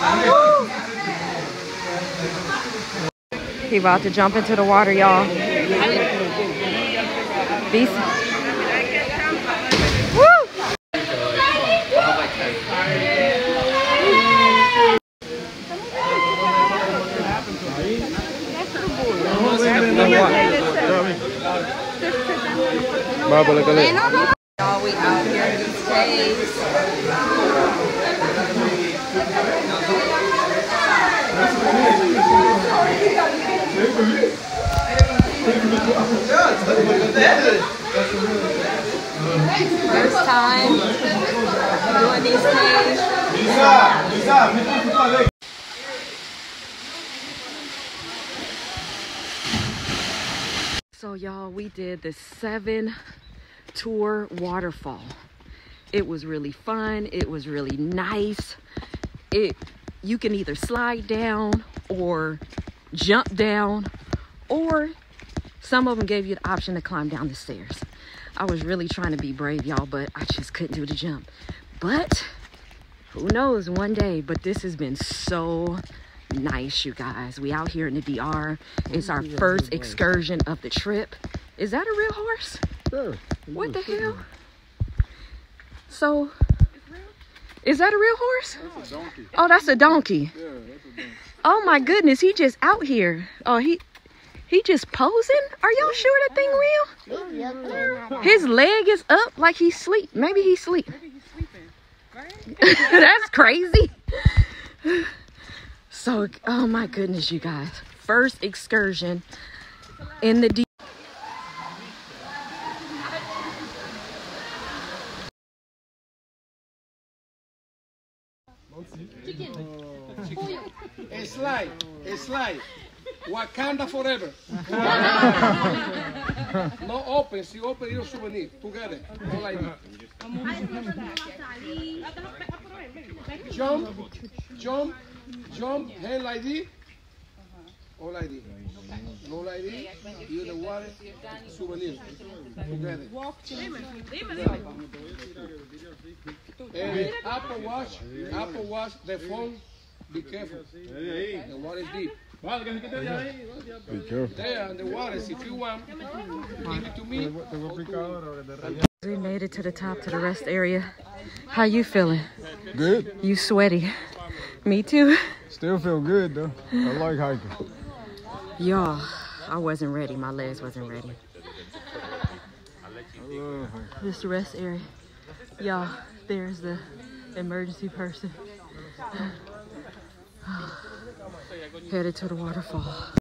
He about to jump into the water, y'all. Y'all, we out here these caves. First time doing these caves. So y'all, we did the seven tour waterfall. It was really fun. It was really nice. It you can either slide down or jump down or some of them gave you the option to climb down the stairs. I was really trying to be brave, y'all, but I just couldn't do the jump. But who knows one day, but this has been so nice, you guys. We out here in the DR. It's our first excursion of the trip. Is that a real horse? What the hell? So, is that a real horse? That's a donkey. Oh, that's a donkey. Oh my goodness, he just out here. Oh, he he just posing? Are y'all sure that thing real? His leg is up like he's sleep. Maybe he's sleep. That's crazy. So, oh my goodness, you guys. First excursion in the D. Slide, slide. Wakanda forever. no open, si open, your souvenir. Together. All like. Jump, jump, jump, hand like this. All like this. No like this. You the water, souvenir. Together. And Apple Watch, Apple Watch, the phone, be careful. The water is deep. Be careful. There, the waters, if you want, give it to me. We made it to the top to the rest area. How you feeling? Good. You sweaty? Me too. Still feel good though. I like hiking. Y'all, I wasn't ready. My legs wasn't ready. I love hiking. This rest area. Y'all, there's the emergency person. Headed to the waterfall.